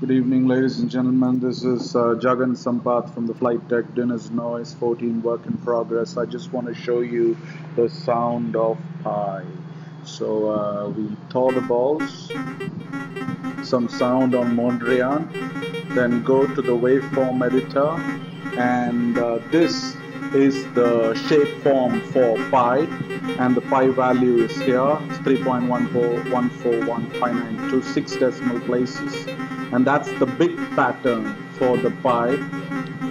Good evening, ladies and gentlemen. This is uh, Jagan Sampath from the Flight Deck DIN Is Noise 14 work in progress. I just want to show you the sound of pi. So uh, we thaw the balls, some sound on Mondrian, then go to the waveform editor, and uh, this is the shape form for pi and the pi value is here it's 3.1414159 decimal places and that's the bit pattern for the pi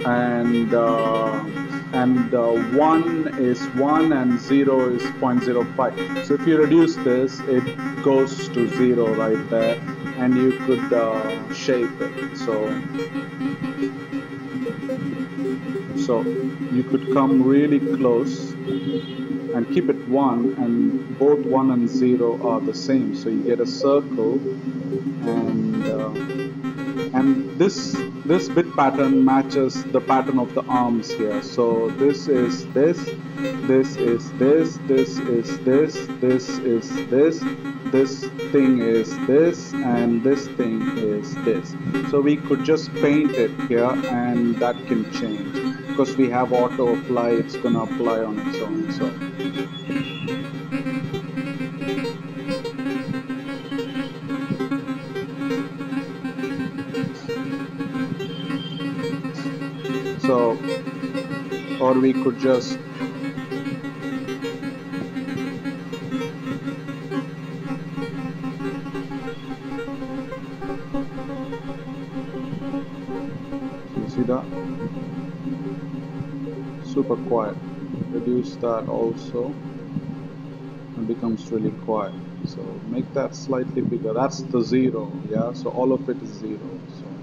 and uh, and uh, 1 is 1 and 0 is 0.05 so if you reduce this it goes to 0 right there. And you could uh, shape it. So so you could come really close and keep it 1 and both 1 and 0 are the same. So you get a circle and uh, and this this bit pattern matches the pattern of the arms here. So this is this this is this this is this this is this this thing is this and this thing is this. So we could just paint it here and that can change because we have auto apply it's gonna apply on its own so so or we could just you see that? Super quiet. Reduce that also. And becomes really quiet. So make that slightly bigger. That's the zero yeah? So all of it is zero. So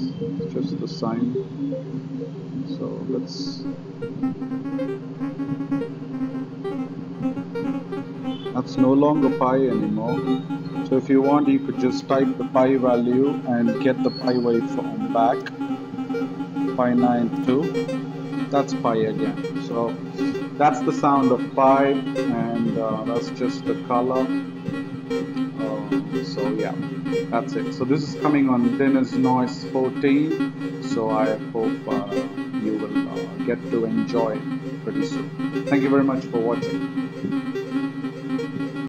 it's just the sine. So let's that's no longer pi anymore. So if you want you could just type the pi value and get the pi waveform back. Pi 92 that's pi again. So that's the sound of pi and uh, that's just the color uh, so yeah that's it. So this is coming on DIN Is Noise 14 so I hope uh, you will uh, get to enjoy pretty soon. Thank you very much for watching